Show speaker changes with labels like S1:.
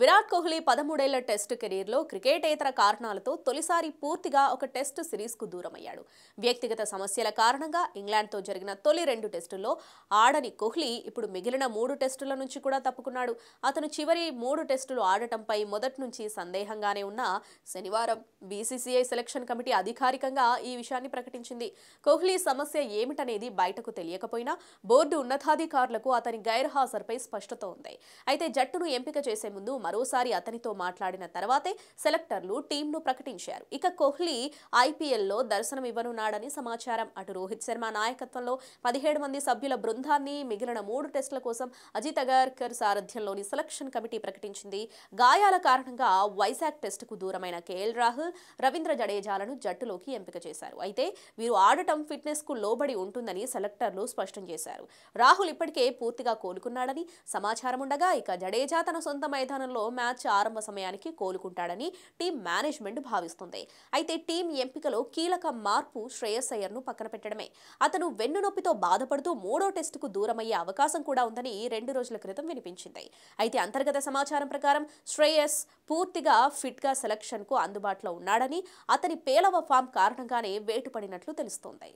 S1: Virat Kohli పదమూడేళ్ళ test కెరీర్లో క్రికెటేతర కారణాలతో తొలిసారి పూర్తిగా ఒక టెస్ట్ సిరీస్కు దూరమయ్యాడు. వ్యక్తిగత సమస్యల కారణంగా ఇంగ్లాండ్తో జరిగిన తొలి రెండు టెస్టుల్లో ఆడని కోహ్లీ ఇప్పుడు మిగిలిన మూడు టెస్టుల నుంచి కూడా తప్పుకున్నాడు. అతను చివరి మూడు టెస్టులు ఆడటంపై మొదటి నుంచి సందేహంగానే ఉన్న శనివారం బీసీసీఐ సెలక్షన్ కమిటీ అధికారికంగా ఈ విషయాన్ని ప్రకటించింది. కోహ్లీ సమస్య ఏమిటనేది బయటకు తెలియకపోయినా బోర్డు ఉన్నతాధికారులకు అతని గైర్హాజరుపై స్పష్టత ఉంది. అయితే జట్టును ఎంపిక చేసే ముందు మరోసారి అతనితో మాట్లాడిన తర్వాతే సెలెక్టర్లు టీంను ప్రకటించారు. ఇక కోహ్లీ ఐపీఎల్లో దర్శనం ఇవ్వనున్నాడని సమాచారం. అటు రోహిత్ శర్మ నాయకత్వంలో పదిహేడు మంది సభ్యుల బృందాన్ని మిగిలిన మూడు టెస్టుల కోసం అజిత్ అగర్కర్ సారథ్యంలోని సెలక్షన్ కమిటీ ప్రకటించింది. గాయాల కారణంగా వైజాగ్ టెస్టుకు దూరమైన కేఎల్ రాహుల్ రవీంద్ర జడేజాలను జట్టులోకి ఎంపిక చేశారు. అయితే వీరు ఆడటం ఫిట్నెస్కు లోబడి ఉంటుందని సెలెక్టర్లు స్పష్టం చేశారు. రాహుల్ ఇప్పటికే పూర్తిగా కోలుకున్నాడని సమాచారం ఉండగా ఇక జడేజా తన సొంత మైదానంలో మ్యాచ్ ఆరంభ సమయానికి కోలుకుంటాడని టీం మేనేజ్మెంట్ భావిస్తుంది. అయితే టీం ఎంపికలో కీలక మార్పు శ్రేయస్ అయ్యర్ను పక్కన పెట్టడమే. అతను వెన్నునొప్పితో బాధపడుతూ మూడో టెస్టుకు దూరమయ్యే అవకాశం కూడా ఉందని రెండు రోజుల క్రితం వినిపించింది. అయితే అంతర్గత సమాచారం ప్రకారం శ్రేయస్ పూర్తిగా ఫిట్గా సెలక్షన్కు అందుబాటులో ఉన్నాడని అతని పేలవ ఫామ్ కారణంగానే వేటుపడినట్లు తెలుస్తోంది.